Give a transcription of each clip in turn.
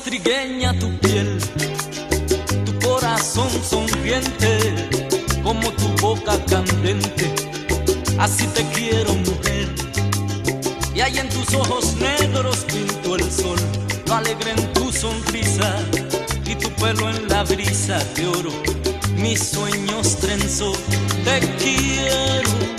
trigueña tu piel, tu corazón sonriente, como tu boca candente, así te quiero mujer. Y hay en tus ojos negros pinto el sol, lo alegre en tu sonrisa y tu pelo en la brisa de oro. Mis sueños trenzo, te quiero.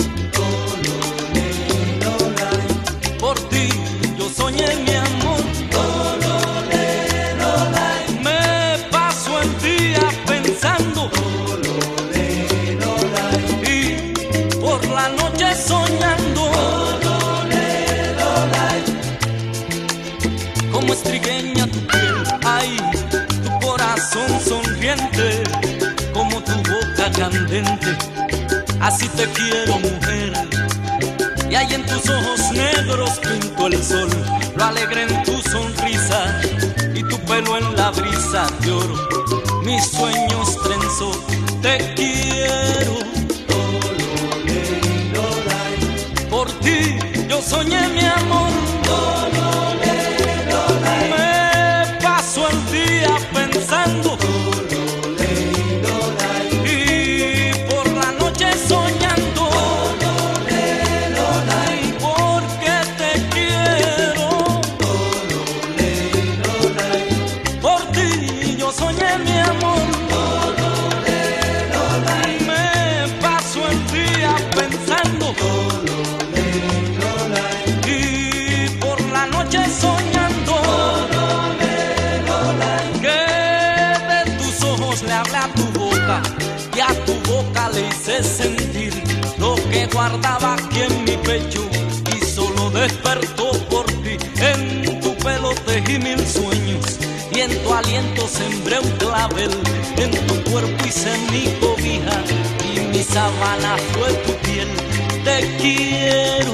La noche soñando. Como estrigueña tu piel, ay, tu corazón sonriente, como tu boca candente, así te quiero mujer. Y hay en tus ojos negros pinto el sol, lo alegre en tu sonrisa y tu pelo en la brisa de oro. Mis sueños día pensando. Y por la noche soñando. Que de tus ojos le habla tu boca. Y a tu boca le hice sentir lo que guardaba aquí en mi pecho. Y solo despertó por ti. En tu pelo tejí mil sueños. Y en tu aliento sembré un clavel. En tu cuerpo hice mi cobija. Sabana fue tu piel. Te quiero